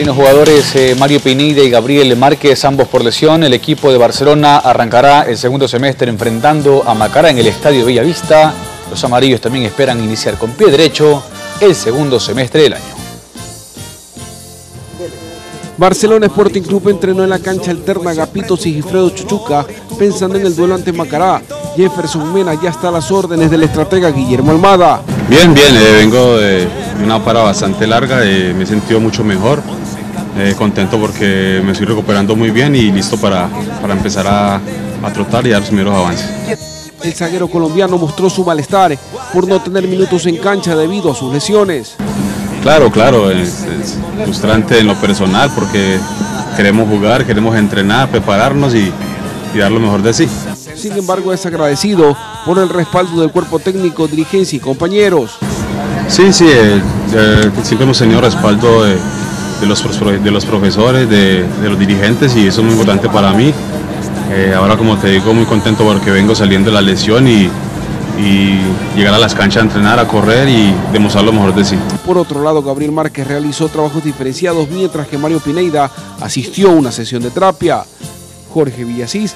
Sin los jugadores eh, Mario Pineda y Gabriel Márquez, ambos por lesión, el equipo de Barcelona arrancará el segundo semestre enfrentando a Macará en el Estadio Bellavista. Los amarillos también esperan iniciar con pie derecho el segundo semestre del año. Barcelona Sporting Club entrenó en la cancha alterna Gapito Sigifredo Chuchuca pensando en el duelo ante Macará. Jefferson Mena ya está a las órdenes del estratega Guillermo Almada. Bien, bien, eh, vengo de una para bastante larga, eh, me he sentido mucho mejor, eh, contento porque me estoy recuperando muy bien y listo para, para empezar a, a trotar y dar los primeros avances. El zaguero colombiano mostró su malestar por no tener minutos en cancha debido a sus lesiones. Claro, claro, es, es frustrante en lo personal porque queremos jugar, queremos entrenar, prepararnos y, y dar lo mejor de sí. Sin embargo, es agradecido por el respaldo del cuerpo técnico, dirigencia y compañeros. Sí, sí, eh, eh, siempre hemos tenido respaldo de, de, los, de los, profesores, de, de, los dirigentes y eso es muy importante para mí. Eh, ahora, como te digo, muy contento porque vengo saliendo de la lesión y, y llegar a las canchas a entrenar, a correr y demostrar lo mejor de sí. Por otro lado, Gabriel Márquez realizó trabajos diferenciados mientras que Mario Pineida asistió a una sesión de terapia. Jorge Villasís